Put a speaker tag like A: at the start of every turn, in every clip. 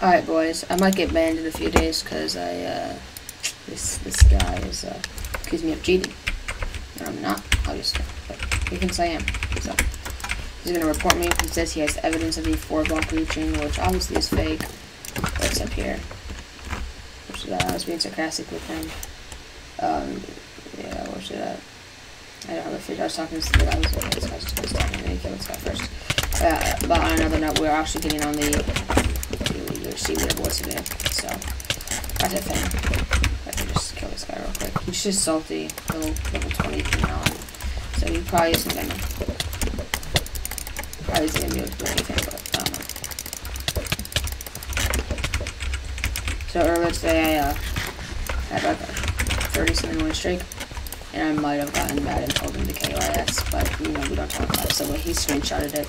A: Alright, boys. I might get banned in a few days because I, uh, this, this guy is, uh, accused me of cheating. And I'm not, obviously. But he thinks I am. So, he's gonna report me. He says he has evidence of the four block reaching, which obviously is fake. What's up here? Which, uh, I was being sarcastic with him. Um, yeah, where's it at? I don't have a figure. I was talking to the guy. This guy's gonna start me. This guy first. Uh, but on another note, we're actually getting on the UHC leaderboards today, so that's a thing. Let me just kill this guy real quick. He's just salty, level, level 20 from now on. So he probably isn't gonna, probably isn't gonna be able to do anything, but I don't know. So earlier today, I uh, had like a 30 something win streak and I might have gotten mad and told him to KYS, but you know we don't talk about it. So he screenshotted it,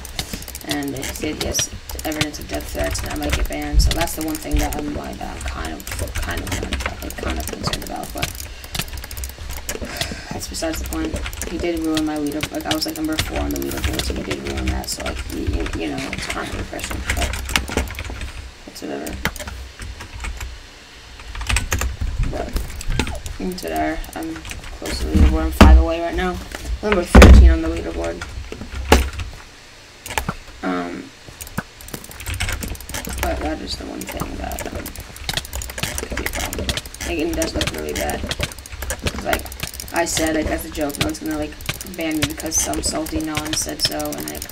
A: and it said he has evidence of death threats, and I might get banned. So that's the one thing that I'm like I'm kind of kind of kind of, like, kind of concerned about, but that's besides the point. He did ruin my leader. Like I was like number four on the leaderboard, so he did ruin that. So like you, you know it's kind of refreshing, but it's whatever. But into there, I'm close to the leaderboard. I'm five away right now. Number 13 on the leaderboard. Um, but that is the one thing that um, could be a problem. Like, it does look really bad. Like, I said, like, as a joke, no one's gonna, like, ban me because some salty non said so, and, like,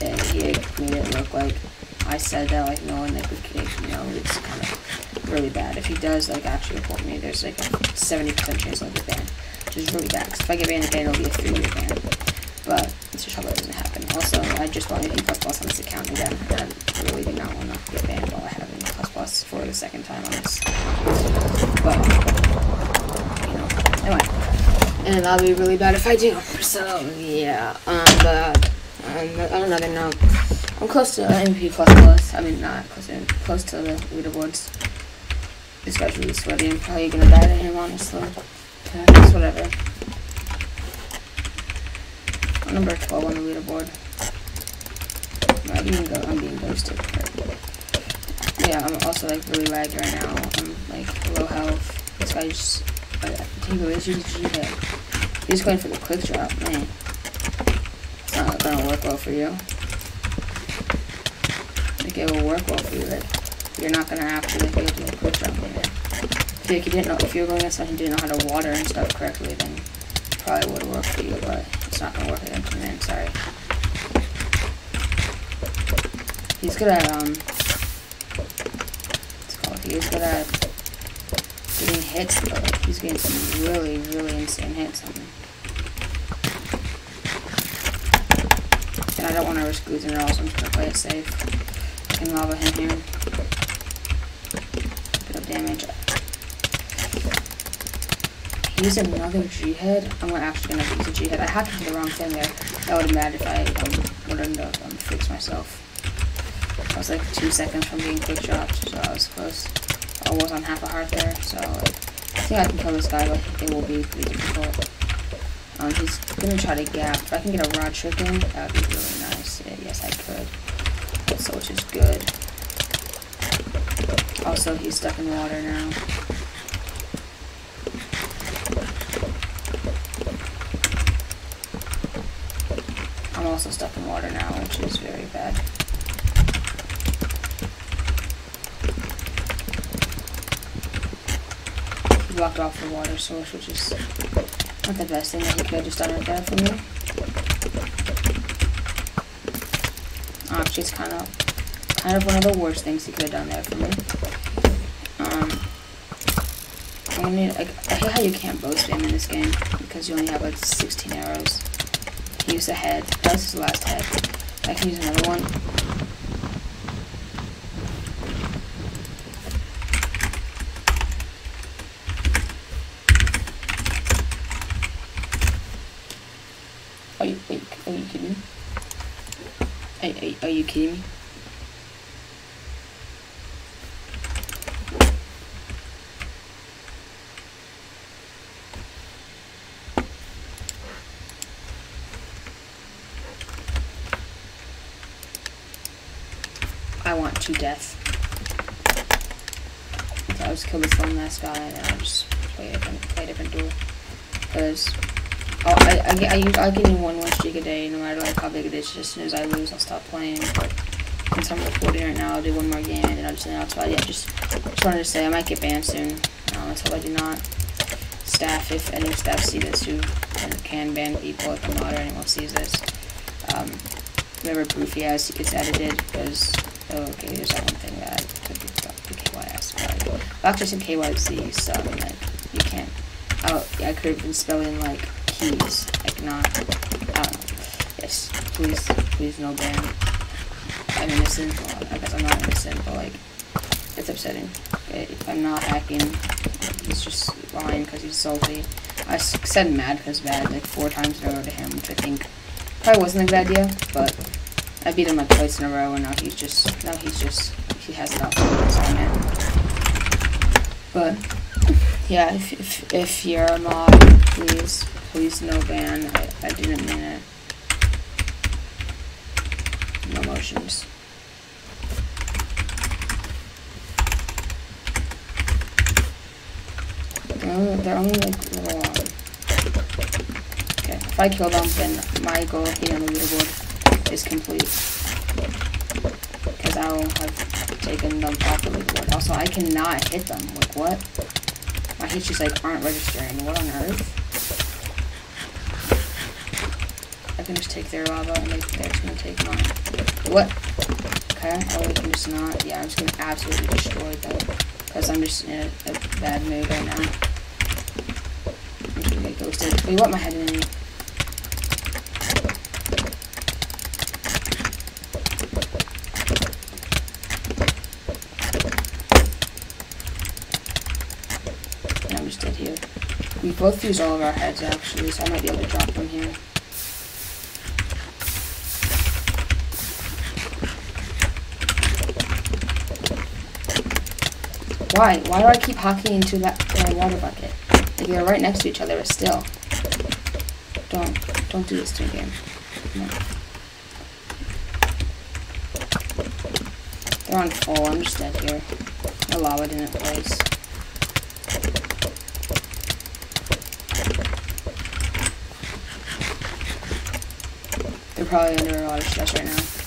A: like, made it look like I said that, like, no one, like, would, you know, it's kind of really bad. If he does, like, actually report me, there's, like, a 70% chance I'll get banned which is really bad. Because if I get banned again, it'll be a three-year ban. But let's just hope that doesn't happen. I just want to be plus on this account again. I really do not want to get banned while I have it plus plus for the second time on this. But you know, anyway, and that'll be really bad if I do. So yeah, um, but um, on another note, I'm close to MVP plus plus. I mean, not close to close to the leaderboards. This guy's really sweaty. I'm probably gonna die to him, honestly. Yeah, it's whatever. I'm number 12 on the leaderboard. I'm being, go I'm being ghosted. Yeah, I'm also like really lagged right now. I'm like low health. This guy just, I, think it G hit. He's going for the quick drop, man. It's not gonna work well for you. Like it will work well for you, like you're not gonna actually be able to quick drop later if you didn't know if you were going against someone who didn't know how to water and stuff correctly, then probably would work for you, but it's not gonna work against me, sorry. He's good at um what's called he's good at getting hits but like he's getting some really, really insane hits on me. And I don't want to risk losing at all, so I'm just gonna play it safe. Can lava him here. Bit of damage. Use another G-head? I'm actually gonna use a G-head. I hacked into the wrong thing there. That would have mattered if I um, would have um, fixed myself. I was like two seconds from being quick dropped, so I was close. I was on half a heart there, so like, I think I can kill this guy, but it will be pretty difficult. Um, he's gonna try to gap. If I can get a rod trick in, that would be really nice. Yeah, yes, I could. So, which is good. Also, he's stuck in water now. I'm also stuck in water now, which is very bad. He off the water source, which is not the best thing that he could have just done right there for me. Actually, it's kind of, kind of one of the worst things he could have done there for me. Um, I, need, I, hate how you can't bow spam in this game because you only have like 16 arrows use a head. That was his last head. I can use another one. Are you, are you, are you kidding me? Are, are, are you kidding me? I want to death. I was killed with one last guy, and I just play a different, play a different duel. Because I, I, I, I, use- I can do one win streak a day, no matter like how big it is. Just as soon as I lose, I'll stop playing. But since I'm recording right now, I'll do one more game, and then I'll just end. So yeah, just, just wanted to say I might get banned soon. Um, let's hope I do not. Staff, if any staff see this who can, ban people, if mod or anyone sees this, um, whatever proof he has, it's edited because oh, okay, there's that one thing that could be the KYS. But well, actually, some KYC, so I mean, like you can't. Oh, yeah, I could have been spelling like keys, like not. I. Yes, please, please no ban. I'm innocent. I guess I'm not innocent, but like, it's upsetting. If I'm not hacking, he's just lying because he's salty. I said mad because bad like four times in a row to him, which I think probably wasn't a good idea, but I beat him like twice in a row, and now he's just now he's just he has it out for me. But yeah, if if if you're a mod, please please no ban. I, I didn't mean it. No motions. They're only, they're only like little um, Okay, if I kill them, then my goal being on the leaderboard is complete. Because I will have taken them off the leaderboard. Also, I cannot hit them. Like, what? My hits just, like, aren't registering. What on earth? Just take their lava, and they, they're just gonna take mine. What? Okay, oh, we can just not. Yeah, I'm just gonna absolutely destroy them. Because I'm just in a, a bad mood right now. I'm just gonna get ghosted. Wait, what? My head in I'm dead here. We both use all of our heads actually, so I might be able to drop them here. Why? Why do I keep hocking into that uh, water bucket? Like they're right next to each other, still. Don't. Don't do this to me, game. No. They're on full. I'm just dead here. The lava didn't place. They're probably under a lot of stress right now.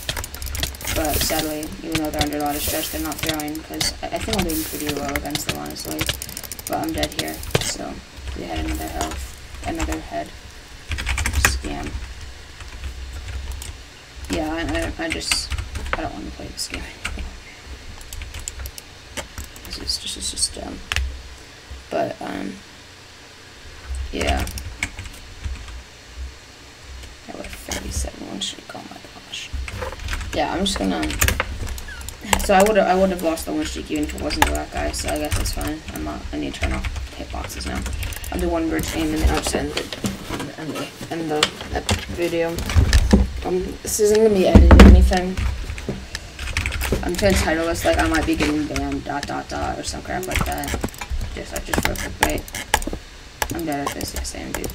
A: But sadly, even though they're under a lot of stress, they're not throwing because I, I think I'm doing pretty well against them, honestly. But I'm dead here, so we had another health, another head. Scam. Yeah, I, I, I just I don't want to play this game. This is just just dumb. But um, yeah. I would have 37 one streak. Oh my gosh. Yeah, I'm just gonna. So I would I would have lost the one streak even if it wasn't for that guy. So I guess that's fine. I'm not. I need to turn off hitboxes now. I'll do one bridge game and then I'll just end it. End the end the video. Um, this isn't gonna be editing anything. I'm gonna title this like I might be getting banned dot dot dot or some crap like that. Just I just for clickbait. I'm dead at this. Yes, I am, dude.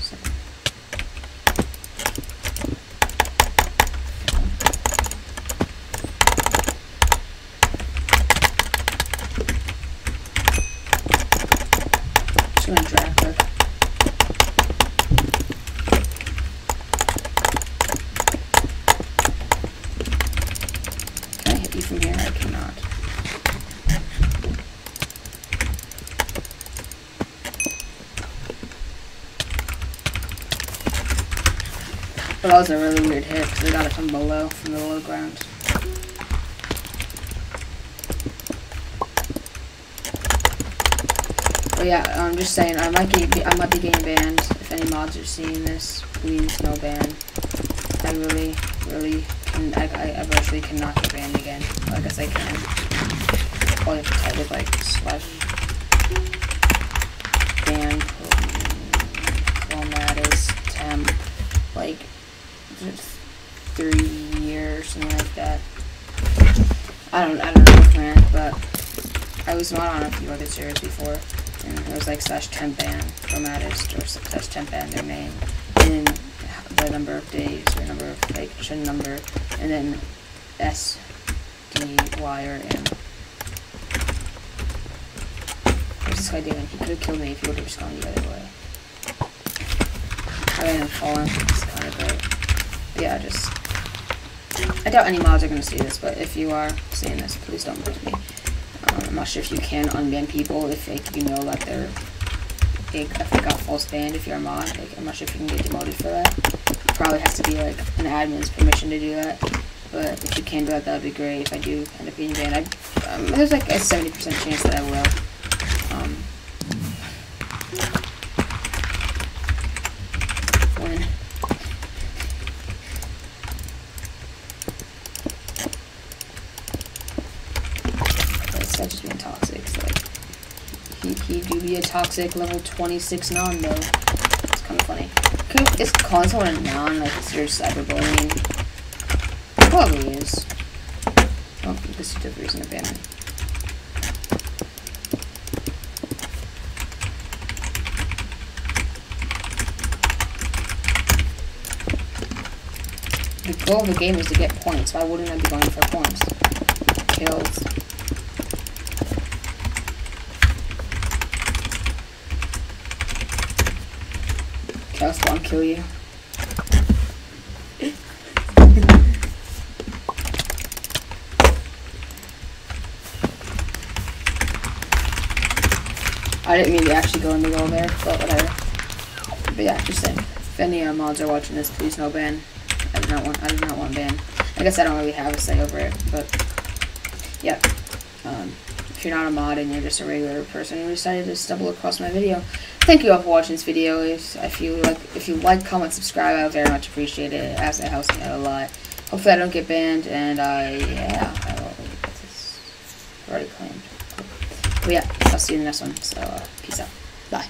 A: So. Can I hit you from here? I cannot. But that was a really weird hit because I got it from below, from the low ground. But yeah, I'm just saying, I might get, I might be getting banned. If any mods are seeing this, please no ban. I really, really, can, I, I, cannot get banned again. I guess I can. All you like slash ban format is temp, like three years, something like that. I don't, I don't know, man, but I was not on a few other servers before, and it was like slash temp ban formatist or slash temp ban their name, and then the number of days or number of like just number, and then S skinny wire and what's this guy doing? He could have killed me if he would have just gone the other way. I ended up falling. It's kind of great. Yeah, just I doubt any mods are gonna see this, but if you are seeing this, please don't post me. I'm not sure if you can unban people if like, you know that they're if they got false banned if you're a mod. Like, I'm not sure if you can get demoted for that. Probably has to be like an admin's permission to do that. But if you can do that, that would be great. If I do end up being banned, I, um, there's like a 70% chance that I will. Um, when that's just being toxic. So like, he, a toxic level 26 non though. It's kind of funny. Can, is calling someone a non like serious cyberbullying? Probably is. Oh, this is reason to. The goal of the game is to get points. Why wouldn't I be going for points? Kills. Chaos won't kill you. I didn't mean to actually go in the wall there, but whatever. But yeah, just saying. If any uh, mods are watching this, please no ban. I do not want. I do not want ban. I guess I don't really have a say over it, but yeah. Um, if you're not a mod and you're just a regular person who decided to stumble across my video, thank you all for watching this video. If, if you like, if you like, comment, subscribe, I would very much appreciate it. It helps me out a lot. Hopefully, I don't get banned, and I yeah, I will get this already claimed. But yeah, I'll see you in the next one. So uh, peace out. Bye.